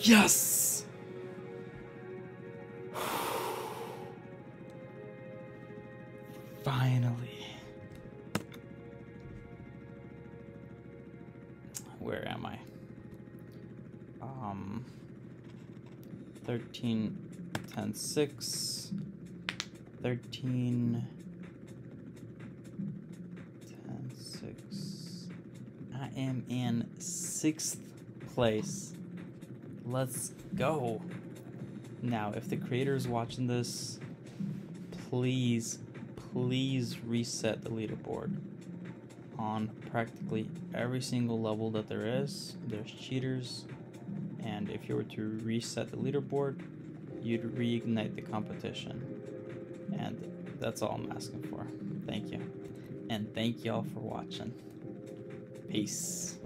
Yes! Finally. Where am I? Um 13 10 6 13 10 6 I am in 6th place. Let's go. Now, if the creator is watching this, please, please reset the leaderboard. On practically every single level that there is, there's cheaters, and if you were to reset the leaderboard, you'd reignite the competition. And that's all I'm asking for. Thank you. And thank y'all for watching. Peace.